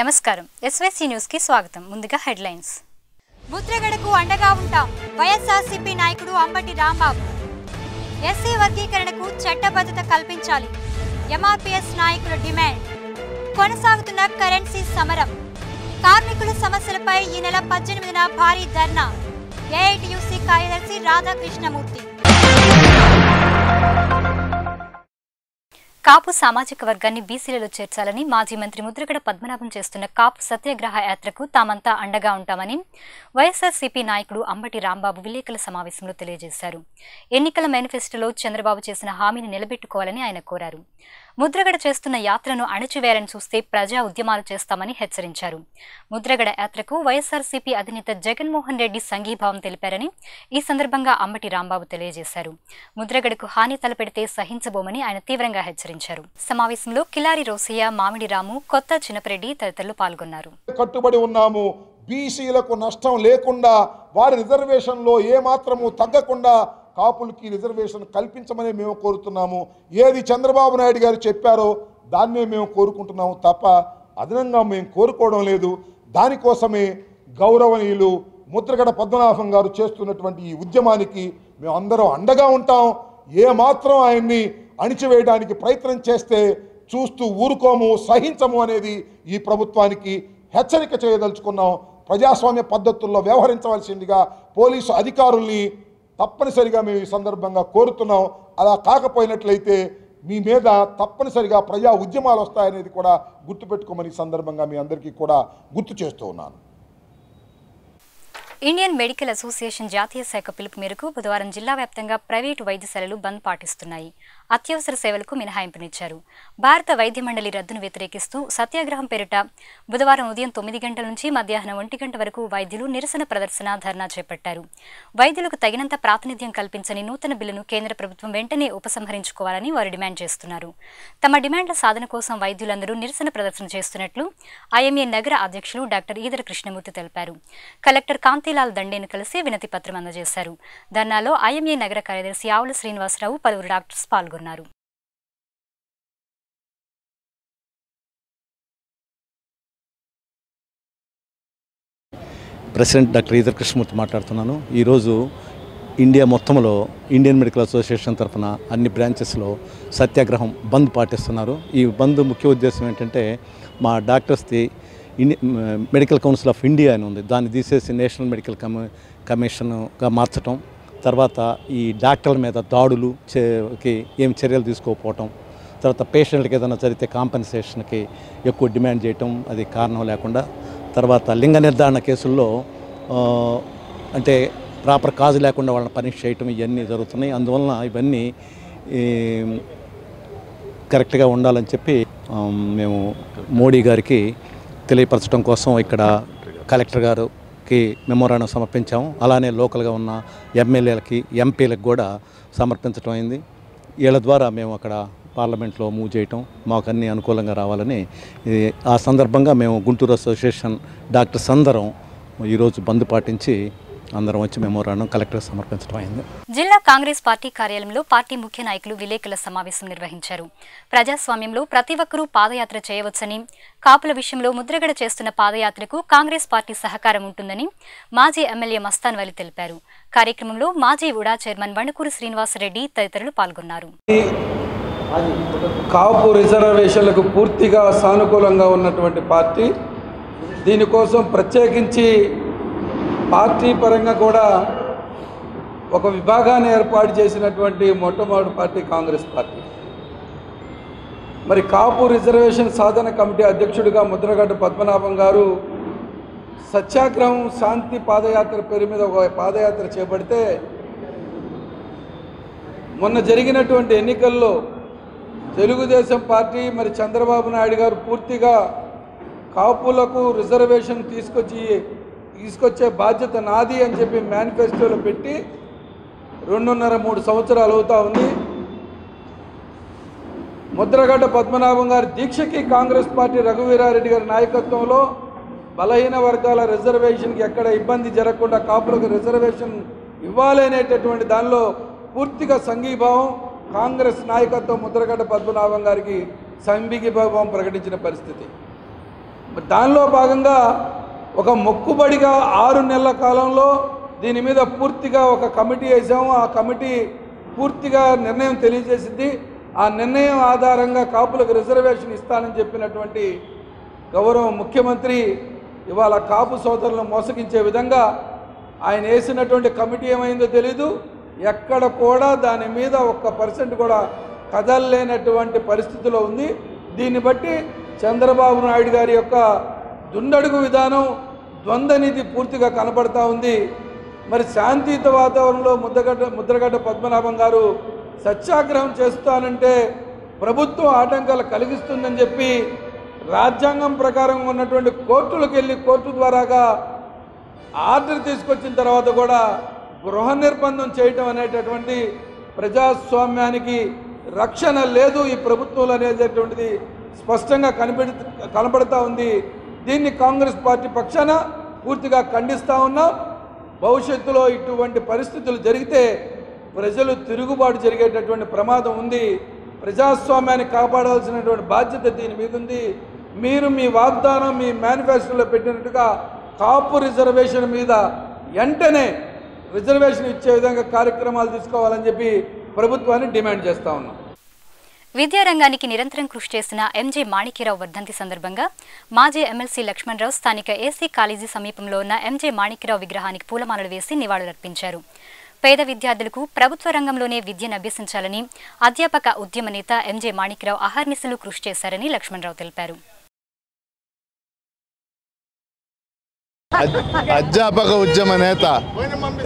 నమస్కారం. ఎస్వైసీ న్యూస్కి స్వాగతం. ముందుగా హెడ్లైన్స్. ముద్రగడకు అండగా ఉంటాం వైఎస్ఆర్సీపీ నాయకుడు అంబటి రాంబాబు. ఎస్సీ వర్గీకరణకు చట్టబద్ధత కల్పించాలి. ఎంఆర్పీఎస్ నాయకుల డిమాండ్. కొనసాగుతున్న కరెన్సీ సమరం. కార్మికుల సమస్యలపై ఈ నెల పద్దెనిమిదిన భారీ ధర్నా. ఏఐటియుసి కార్యదర్శి రాధాకృష్ణమూర్తి. కాపు సామాజిక వర్గాన్ని బీసీలలో చేర్చాలని మాజీ మంత్రి ముద్రగడ పద్మనాభం చేస్తున్న కాపు సత్యాగ్రహ యాత్రకు తామంతా అండగా ఉంటామని వైఎస్ఆర్సీపీ నాయకుడు అంబటి రాంబాబు విలేకరుల సమావేశంలో తెలియజేశారు. ఎన్నికల మేనిఫెస్టోలో చంద్రబాబు చేసిన హామీని నిలబెట్టుకోవాలని ఆయన కోరారు. ముద్రగడ చేస్తున్న యాత్రను అణచివేయాలని చూస్తే ప్రజా ఉద్యమాలు చేస్తామని హెచ్చరించారు. ముద్రగడ యాత్రకు వైఎస్ఆర్సీపీ అధినేత జగన్మోహన్ రెడ్డి సంఘీభావం తెలిపారని ఈ సందర్భంగా అంబటి రాంబాబు తెలియజేశారు. ముద్రగడకు హాని తలపెడితే సహించబోమని ఆయన తీవ్రంగా హెచ్చరించారు. సమావేశంలో కిలారి రోసయ్య మామిడి రాము కొత్త చినపరెడ్డి తదితరులు పాల్గొన్నారు. కట్టుబడి ఉన్నాము. బీసీలకు నష్టం లేకుండా వారి రిజర్వేషన్లో ఏమాత్రము తగ్గకుండా కాపులకి రిజర్వేషన్ కల్పించమని మేము కోరుతున్నాము. ఏది చంద్రబాబు నాయుడు గారు చెప్పారో దాన్నే మేము కోరుకుంటున్నాము తప్ప అదనంగా మేము కోరుకోవడం లేదు. దానికోసమే గౌరవనీయులు ముద్రగడ పద్మనాభం గారు చేస్తున్నటువంటి ఈ ఉద్యమానికి మేము అందరం అండగా ఉంటాం. ఏమాత్రం ఆయన్ని అణిచివేయడానికి ప్రయత్నం చేస్తే చూస్తూ ఊరుకోము సహించము అనేది ఈ ప్రభుత్వానికి హెచ్చరిక చేయదలుచుకున్నాం. ప్రజాస్వామ్య పద్ధతుల్లో వ్యవహరించవలసిందిగా పోలీసు అధికారుల్ని తప్పనిసరిగా మేము ఈ సందర్భంగా కోరుతున్నాం. అలా కాకపోయినట్లయితే మీ మీద తప్పనిసరిగా ప్రజా ఉద్యమాలు వస్తాయనేది కూడా గుర్తుపెట్టుకోమని సందర్భంగా మీ అందరికీ కూడా గుర్తు చేస్తూ ఉన్నాను. ఇండియన్ మెడికల్ అసోసియేషన్ జాతీయ శాఖ పిలుపు మేరకు బుధవారం జిల్లా వ్యాప్తంగా ప్రైవేటు వైద్యశాలలు బంద్ పాటిస్తున్నాయి. అత్యవసర సేవలకు మినహాయింపునిచ్చారు. భారత వైద్య మండలి రద్దును వ్యతిరేకిస్తూ సత్యాగ్రహం పేరిట బుధవారం ఉదయం తొమ్మిది గంటల నుంచి మధ్యాహ్నం ఒంటి గంట వరకు వైద్యులు నిరసన ప్రదర్శన ధర్నా చేపట్టారు. వైద్యులకు తగినంత ప్రాతినిధ్యం కల్పించని నూతన బిల్లును కేంద్ర ప్రభుత్వం వెంటనే ఉపసంహరించుకోవాలని వారు డిమాండ్ చేస్తున్నారు. తమ డిమాండ్ల సాధన కోసం వైద్యులందరూ నిరసన ప్రదర్శన చేస్తున్నట్లు ఐఎంఏ నగర అధ్యక్షులు డాక్టర్ ఈదర కృష్ణమూర్తి తెలిపారు. కలెక్టర్ కాంతిలాల్ దండేను కలిసి వినతి పత్రం అందజేశారు. ధర్నాలో ఐఎంఏ నగర కార్యదర్శి ఆవుల శ్రీనివాసరావు పలువురు డాక్టర్స్ పాల్గొన్నారు. ప్రెసిడెంట్ డాక్టర్ ఈధర్ కృష్ణమూర్తి మాట్లాడుతున్నాను. ఈరోజు ఇండియా మొత్తంలో ఇండియన్ మెడికల్ అసోసియేషన్ తరఫున అన్ని బ్రాంచెస్లో సత్యాగ్రహం బంద్ పాటిస్తున్నారు. ఈ బంద్ ముఖ్య ఉద్దేశం ఏంటంటే మా డాక్టర్స్ది Indian medical council of India అని ఉంది. దాన్ని తీసేసి నేషనల్ మెడికల్ కమి కమిషన్గా మార్చడం తర్వాత ఈ డాక్టర్ల మీద దాడులు కి ఏం చర్యలు తీసుకోకపోవటం తర్వాత పేషెంట్కి ఏదైనా జరిగితే కాంపెన్సేషన్కి ఎక్కువ డిమాండ్ చేయటం అది కారణం లేకుండా తర్వాత లింగ నిర్ధారణ కేసుల్లో అంటే ప్రాపర్ కాజు లేకుండా వాళ్ళని పనిష్ చేయటం ఇవన్నీ జరుగుతున్నాయి. అందువలన ఇవన్నీ కరెక్ట్గా ఉండాలని చెప్పి మేము మోడీ గారికి తెలియపరచడం కోసం ఇక్కడ కలెక్టర్ గారు కి మెమోరాండం సమర్పించాము. అలానే లోకల్గా ఉన్న ఎమ్మెల్యేలకి ఎంపీలకు కూడా సమర్పించడం అయింది. వీళ్ళ ద్వారా మేము అక్కడ పార్లమెంట్లో మూవ్ చేయటం మాకు అన్ని అనుకూలంగా రావాలని ఆ సందర్భంగా మేము గుంటూరు అసోసియేషన్ డాక్టర్స్ అందరం ఈరోజు బంద్ పాటించి అందరం వచ్చి మెమోరాండం కలెక్టర్ సమర్పించడం అయింది. జిల్లా కాంగ్రెస్ పార్టీ కార్యాలయంలో పార్టీ ముఖ్య నాయకులు విలేకరుల సమావేశం నిర్వహించారు. ప్రజాస్వామ్యంలో ప్రతి ఒక్కరూ పాదయాత్ర చేయవచ్చని కాపుల విషయంలో ముద్రగడ చేస్తున్న పాదయాత్రకు కాంగ్రెస్ పార్టీ సహకారం ఉంటుందని మాజీ ఎమ్మెల్యే మస్తాన్ వలి తెలిపారు. కార్యక్రమంలో మాజీ ఉడా చైర్మన్ వణుకూరు శ్రీనివాసరెడ్డి తదితరులు పాల్గొన్నారు. కాపు రిజర్వేషన్లకు పూర్తిగా సానుకూలంగా ఉన్నటువంటి పార్టీ దీనికోసం ప్రత్యేకించి పార్టీ పరంగా కూడా ఒక విభాగాన్ని ఏర్పాటు చేసినటువంటి మొట్టమొదటి పార్టీ కాంగ్రెస్ పార్టీ. మరి కాపు రిజర్వేషన్ సాధన కమిటీ అధ్యక్షుడిగా ముద్రగడ్డ పద్మనాభం గారు సత్యాగ్రహం శాంతి పాదయాత్ర పేరు మీద ఒక పాదయాత్ర చేపడితే మొన్న జరిగినటువంటి ఎన్నికల్లో తెలుగుదేశం పార్టీ మరి చంద్రబాబు నాయుడు గారు పూర్తిగా కాపులకు రిజర్వేషన్ తీసుకొచ్చి తీసుకొచ్చే బాధ్యత నాది అని చెప్పి మేనిఫెస్టోలో పెట్టి రెండున్నర మూడు సంవత్సరాలు అవుతా ఉంది. ముద్రగడ్డ పద్మనాభం గారి దీక్షకి కాంగ్రెస్ పార్టీ రఘువీరారెడ్డి గారి నాయకత్వంలో బలహీన వర్గాల రిజర్వేషన్కి ఎక్కడ ఇబ్బంది జరగకుండా కాపులకు రిజర్వేషన్ ఇవ్వాలి అనేటటువంటి దానిలో పూర్తిగా సంఘీభావం కాంగ్రెస్ నాయకత్వం ముద్రగడ్డ పద్మనాభం గారికి సంఘీభావం ప్రకటించిన పరిస్థితి. దానిలో భాగంగా ఒక మొక్కుబడిగా ఆరు నెలల కాలంలో దీని మీద పూర్తిగా ఒక కమిటీ వేసాము. ఆ కమిటీ పూర్తిగా నిర్ణయం తెలియజేసింది. ఆ నిర్ణయం ఆధారంగా కాపులకు రిజర్వేషన్ ఇస్తానని చెప్పినటువంటి గౌరవ ముఖ్యమంత్రి ఇవాళ కాపు సోదరులను మోసగించే విధంగా ఆయన వేసినటువంటి కమిటీ ఏమైందో తెలీదు. ఎక్కడ కూడా దాని మీద ఒక్క పర్సెంట్ కూడా కదలలేనటువంటి పరిస్థితిలో ఉంది. దీన్ని బట్టి చంద్రబాబు నాయుడు గారి యొక్క దుండడుగు విధానం ద్వంద్వనీతి పూర్తిగా కనపడతా ఉంది. మరి శాంతియుత వాతావరణంలో ముద్దగడ్డ ముద్రగడ్డ పద్మనాభం గారు సత్యాగ్రహం చేస్తానంటే ప్రభుత్వం ఆటంకాలు కలిగిస్తుందని చెప్పి రాజ్యాంగం ప్రకారం ఉన్నటువంటి కోర్టులకు వెళ్ళి కోర్టు ద్వారాగా ఆర్డర్ తీసుకొచ్చిన తర్వాత కూడా గృహ నిర్బంధం చేయటం అనేటటువంటి ప్రజాస్వామ్యానికి రక్షణ లేదు ఈ ప్రభుత్వంలో అనేటటువంటిది స్పష్టంగా కనిపెడు కనపడతా ఉంది. దీన్ని కాంగ్రెస్ పార్టీ పక్షాన పూర్తిగా ఖండిస్తూ ఉన్నాం భవిష్యత్తులో ఇటువంటి పరిస్థితులు జరిగితే ప్రజలు తిరుగుబాటు జరిగేటటువంటి ప్రమాదం ఉంది. ప్రజాస్వామ్యాన్ని కాపాడాల్సినటువంటి బాధ్యత దీని మీద ఉంది. మీరు మీ వాగ్దానం మీ మేనిఫెస్టోలో పెట్టినట్టుగా కాపు రిజర్వేషన్ మీద వెంటనే రిజర్వేషన్ ఇచ్చే విధంగా కార్యక్రమాలు తీసుకోవాలని చెప్పి ప్రభుత్వాన్ని డిమాండ్ చేస్తా ఉన్నాం. విద్యారంగానికి నిరంతరం కృషి చేసిన ఎంజే మాణిక్యరావు వర్ధంతి సందర్భంగా మాజీ ఎమ్మెల్సీ లక్ష్మణరావు స్థానిక ఏసీ కాలేజీ సమీపంలో ఉన్న ఎంజే మాణిక్యరావు విగ్రహానికి పూలమాలలు వేసి నివాళులర్పించారు. పేద విద్యార్థులకు ప్రభుత్వ రంగంలోనే విద్యను అభ్యసించాలని అధ్యాపక ఉద్యమ నేత ఎంజే మాణిక్యరావు అహర్నిశలు కృషి చేశారని లక్ష్మణరావు తెలిపారు. అధ్యాపక ఉద్యమ నేత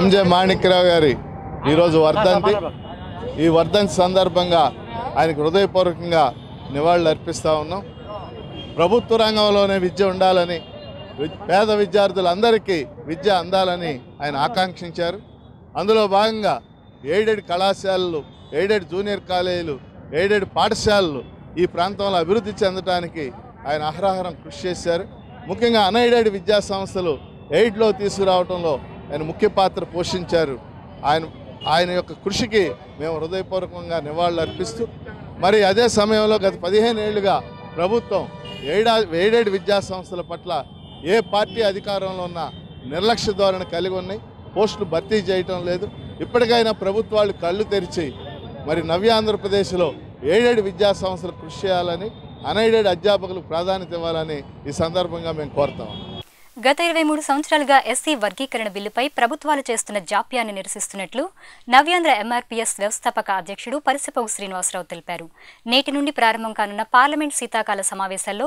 ఎంజే మాణిక్యరావు గారి ఈరోజు వర్ధంతి ఈ వర్ధంతి సందర్భంగా ఆయనకు హృదయపూర్వకంగా నివాళులు అర్పిస్తూ ఉన్నాం. ప్రభుత్వ రంగంలోనే విద్య ఉండాలని వి- పేద విద్యార్థులందరికీ విద్య అందాలని ఆయన ఆకాంక్షించారు. అందులో భాగంగా ఎయిడెడ్ కళాశాలలు ఎయిడెడ్ జూనియర్ కాలేజీలు ఎయిడెడ్ పాఠశాలలు ఈ ప్రాంతంలో అభివృద్ధి చెందడానికి ఆయన అహరాహరం కృషి చేశారు. ముఖ్యంగా అన్ఎయిడెడ్ విద్యా సంస్థలు ఎయిడ్లో తీసుకురావడంలో ఆయన ముఖ్య పాత్ర పోషించారు. ఆయన ఆయన యొక్క కృషికి మేము హృదయపూర్వకంగా నివాళులు అర్పిస్తూ మరి అదే సమయంలో గత పదిహేను ఏళ్ళుగా ప్రభుత్వం ఏడాది ఏడేడు విద్యా సంస్థల పట్ల ఏ పార్టీ అధికారంలో ఉన్న నిర్లక్ష్య ధోరణి కలిగి ఉన్నాయి పోస్టులు భర్తీ చేయటం లేదు. ఇప్పటికైనా ప్రభుత్వాలు కళ్ళు తెరిచి మరి నవ్య ఆంధ్రప్రదేశ్లో ఏడేడు విద్యా సంస్థలు కృషి చేయాలని అన్ఎయిడెడ్ అధ్యాపకులకు ప్రాధాన్యత ఇవ్వాలని ఈ సందర్భంగా మేము కోరుతాం. గత ఇరవై మూడు సంవత్సరాలుగా ఎస్సీ వర్గీకరణ బిల్లుపై ప్రభుత్వాలు చేస్తున్న జాప్యాన్ని నిరసిస్తున్నట్లు నవ్యాంధ్ర ఎంఆర్పీఎస్ వ్యవస్థాపక అధ్యక్షుడు పరిసిపోగు శ్రీనివాసరావు తెలిపారు. నేటి నుండి ప్రారంభం కానున్న పార్లమెంట్ శీతాకాల సమావేశాల్లో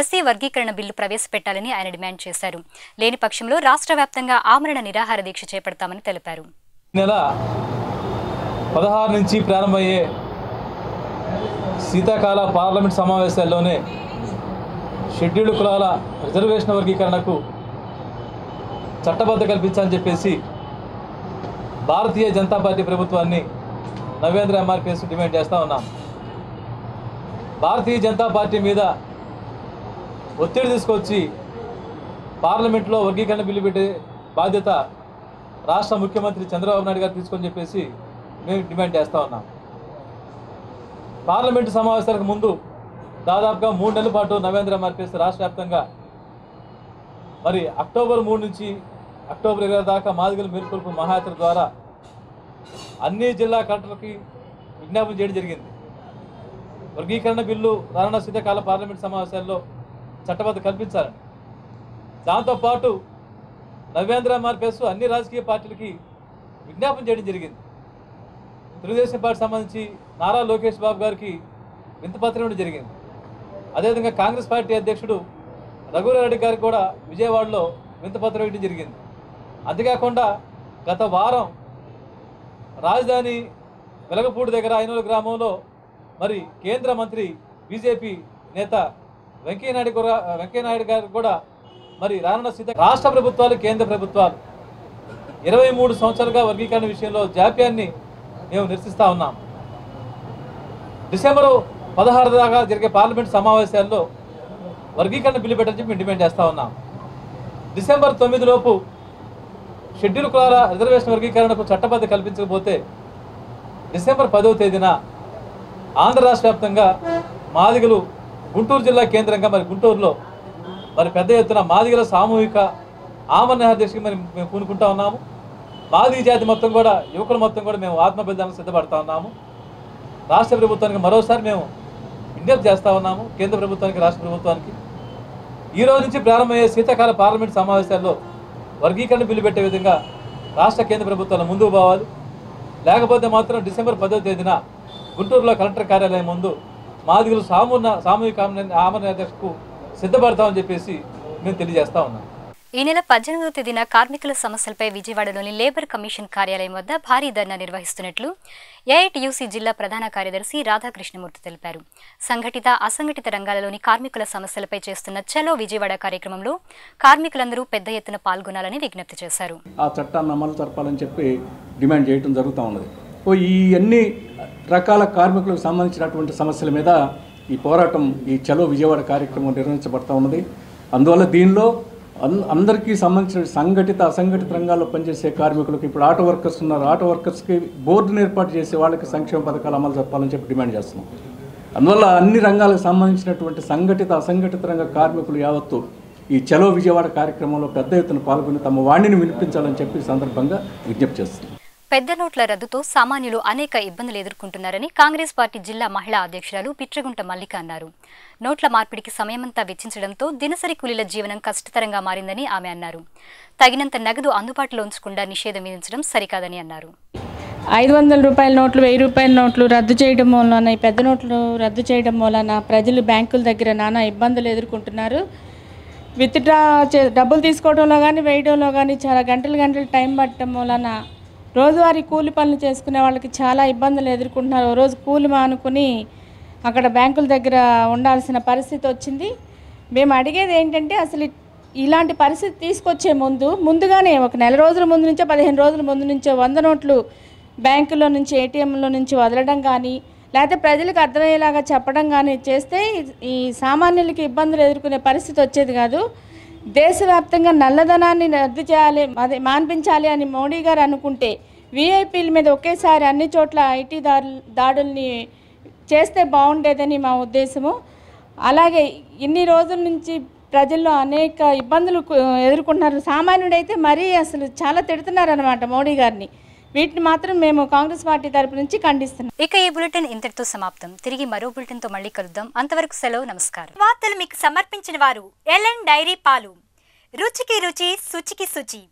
ఎస్సీ వర్గీకరణ బిల్లు ప్రవేశపెట్టాలని ఆయన డిమాండ్ చేశారు. లేని పక్షంలో రాష్ట్ర వ్యాప్తంగా ఆమరణ నిరాహార దీక్ష చేపడతామని తెలిపారు. నెల పదహారు నుంచి ప్రారంభమయ్యే శీతాకాల పార్లమెంట్ సమావేశాల్లోనే షెడ్యూల్డ్ కులాల రిజర్వేషన్ వర్గీకరణకు చట్టబద్ధ కల్పించాలని చెప్పేసి భారతీయ జనతా పార్టీ ప్రభుత్వాన్ని నవేంద్ర ఎంఆర్పిఎస్ డిమాండ్ చేస్తూ ఉన్నాం. భారతీయ జనతా పార్టీ మీద ఒత్తిడి తీసుకొచ్చి పార్లమెంట్లో వర్గీకరణ బిల్లు పెట్టే బాధ్యత రాష్ట్ర ముఖ్యమంత్రి చంద్రబాబు నాయుడు గారు తీసుకొని చెప్పేసి మేము డిమాండ్ చేస్తూ ఉన్నాం. పార్లమెంటు సమావేశాలకు ముందు దాదాపుగా మూడు నెలల పాటు నవేంద్ర ఎంఆర్పిఎస్ రాష్ట్ర వ్యాప్తంగా. మరి అక్టోబర్ మూడు నుంచి అక్టోబర్ ఇరవై దాకా మాదిగల మేల్కొల్పు మహాయాత్ర ద్వారా అన్ని జిల్లా కలెక్టర్లకి విజ్ఞాపన చేయడం జరిగింది. వర్గీకరణ బిల్లు రానున్న శీతాకాల పార్లమెంట్ సమావేశాల్లో చట్టబద్ధ కల్పించాలని దాంతోపాటు నవేంద్ర ఎంఆర్పిఎస్ అన్ని రాజకీయ పార్టీలకి విజ్ఞాపన చేయడం జరిగింది. తెలుగుదేశం పార్టీ సంబంధించి నారా లోకేష్ బాబు గారికి వింతపత్రం ఇవ్వడం జరిగింది. అదేవిధంగా కాంగ్రెస్ పార్టీ అధ్యక్షుడు రఘువరెడ్డి గారికి కూడా విజయవాడలో వింతపత్రం ఇవ్వడం జరిగింది. అంతేకాకుండా గత వారం రాజధాని వెలగపూడి దగ్గర ఐనూరు గ్రామంలో మరి కేంద్ర మంత్రి బీజేపీ నేత వెంకయ్యనాయుడు కూడా వెంకయ్యనాయుడు గారు కూడా మరి రానున్న సీత రాష్ట్ర ప్రభుత్వాలు కేంద్ర ప్రభుత్వాలు ఇరవై మూడు సంవత్సరాలుగా వర్గీకరణ విషయంలో జాప్యాన్ని మేము నిరసిస్తూ ఉన్నాం. డిసెంబరు పదహారు దాకా జరిగే పార్లమెంట్ సమావేశాల్లో వర్గీకరణ బిల్లు పెట్టని చెప్పి మేము డిమాండ్ చేస్తూ ఉన్నాం. డిసెంబర్ తొమ్మిది లోపు షెడ్యూల్ కులాల రిజర్వేషన్ వర్గీకరణకు చట్టబద్ధ కల్పించకపోతే డిసెంబర్ పదవ తేదీన ఆంధ్ర రాష్ట్ర వ్యాప్తంగా మాదిగలు గుంటూరు జిల్లా కేంద్రంగా మరి గుంటూరులో మరి పెద్ద ఎత్తున మాదిగల సామూహిక ఆమరణ దీక్షకి మరి మేము పూనుకుంటా ఉన్నాము. మాదిగ జాతి మొత్తం కూడా యువకుల మొత్తం కూడా మేము ఆత్మబలిదానికి సిద్ధపడతా ఉన్నాము. రాష్ట్ర ప్రభుత్వానికి మరోసారి మేము విజ్ఞప్తి చేస్తా ఉన్నాము కేంద్ర ప్రభుత్వానికి రాష్ట్ర ప్రభుత్వానికి. ఈరోజు నుంచి ప్రారంభమయ్యే శీతాకాల పార్లమెంట్ సమావేశాల్లో వర్గీకరణ బిల్లు పెట్టే విధంగా రాష్ట్ర కేంద్ర ప్రభుత్వాలు ముందుకు పోవాలి. లేకపోతే మాత్రం డిసెంబర్ పదో తేదీన గుంటూరులో కలెక్టర్ కార్యాలయం ముందు మాదిగులు సామూర్ణ సామూహిక ఆమరణ- అధ్యక్షకు సిద్ధపడతామని చెప్పేసి మేము తెలియజేస్తా ఉన్నాం. ఈ నెల పద్దెనిమిదవ తేదీన కార్మికుల సమస్యలపై విజయవాడలోని లేబర్ కమిషన్ కార్యాలయం వద్ద భారీ ధర్నా నిర్వహిస్తున్నట్లు ఏఐటియూసీ జిల్లా ప్రధాన కార్యదర్శి రాధాకృష్ణమూర్తి తెలిపారు. సంఘటిత అసంఘటిత రంగాలలోని కార్మికుల సమస్యలపై చేస్తున్న చలో విజయవాడ కార్యక్రమంలో కార్మికులందరూ పెద్ద ఎత్తున పాల్గొనాలని విజ్ఞప్తి చేశారు. ఆ చట్టాన్ని అమలు జరపాలని చెప్పి డిమాండ్ చేయడం జరుగుతూ ఉన్నది. ఈ అన్ని రకాల కార్మికులకు సంబంధించినటువంటి సమస్యల మీద ఈ పోరాటం ఈ చలో విజయవాడ కార్యక్రమం నిర్వహించబడతా ఉన్నది. అందువల్ల దీనిలో అందరికీ సంబంధించిన సంఘటిత అసంఘటిత రంగాల్లో పనిచేసే కార్మికులకు ఇప్పుడు ఆటో వర్కర్స్ ఉన్నారు. ఆటో వర్కర్స్కి బోర్డును ఏర్పాటు చేసి వాళ్ళకి సంక్షేమ పథకాలు అమలు చెప్పాలని చెప్పి డిమాండ్ చేస్తున్నాం. అందువల్ల అన్ని రంగాలకు సంబంధించినటువంటి సంఘటిత అసంఘటిత రంగ కార్మికులు యావత్తు ఈ చలో విజయవాడ కార్యక్రమంలో పెద్ద ఎత్తున పాల్గొని తమ వాణిని వినిపించాలని చెప్పి సందర్భంగా విజ్ఞప్తి చేస్తున్నాం. పెద్ద నోట్ల రద్దుతో సామాన్యులు అనేక ఇబ్బందులు ఎదుర్కొంటున్నారని కాంగ్రెస్ పార్టీ జిల్లా మహిళా అధ్యక్షురాలు పిట్రగుంట మల్లిక అన్నారు. నోట్ల మార్పిడికి సమయమంతా వెచ్చించడంతో దినసరి కూలీల జీవనం కష్టతరంగా మారిందని ఆమె అన్నారు. తగినంత నగదు అందుబాటులో ఉంచకుండా నిషేధం విధించడం సరికాదని అన్నారు. ఐదు వందల రూపాయల నోట్లు వెయ్యి రూపాయల నోట్లు రద్దు చేయడం వలన పెద్ద నోట్లు రద్దు చేయడం వలన ప్రజలు బ్యాంకుల దగ్గర నానా ఇబ్బందులు ఎదుర్కొంటున్నారు. విత్డ్రా చే డబ్బులు తీసుకోవడంలో కానీ వేయడంలో కానీ చాలా గంటలు గంటలు టైం పట్టడం వలన రోజువారీ కూలి పనులు చేసుకునే వాళ్ళకి చాలా ఇబ్బందులు ఎదుర్కొంటున్నారు. రోజు కూలి మానుకుని అక్కడ బ్యాంకుల దగ్గర ఉండాల్సిన పరిస్థితి వచ్చింది. మేము అడిగేది ఏంటంటే అసలు ఇలాంటి పరిస్థితి తీసుకొచ్చే ముందు ముందుగానే ఒక నెల రోజుల ముందు నుంచో పదిహేను రోజుల ముందు నుంచో వంద నోట్లు బ్యాంకులో నుంచి ఏటీఎంలో నుంచి వదలడం కానీ లేకపోతే ప్రజలకు అర్థమయ్యేలాగా చెప్పడం కానీ చేస్తే ఈ సామాన్యులకి ఇబ్బందులు ఎదుర్కొనే పరిస్థితి వచ్చేది కాదు. దేశవ్యాప్తంగా నల్లధనాన్ని రద్దు చేయాలి అదే మాన్పించాలి అని మోడీ గారు అనుకుంటే వీఐపీల మీద ఒకేసారి అన్ని చోట్ల ఐటీ దారులు దాడుల్ని చేస్తే బాగుండేదని మా ఉద్దేశము. అలాగే ఇన్ని రోజుల నుంచి ప్రజల్లో అనేక ఇబ్బందులు కు- ఎదుర్కొంటున్నారు. సామాన్యుడైతే మరీ అసలు చాలా తిడుతున్నారనమాట మోడీ గారిని. వీటిని మాత్రం మేము కాంగ్రెస్ పార్టీ తరపు నుంచి ఖండిస్తున్నాం. ఇక ఈ బులెటిన్ ఇంతటితో సమాప్తం. తిరిగి మరో బులెటిన్తో మళ్ళీ కలుద్దాం. అంతవరకు సెలవు నమస్కారం. వార్తలు మీకు సమర్పించిన వారు ఎల్ఎన్ డైరీ పాలు. రుచికి రుచి శుచికి శుచి.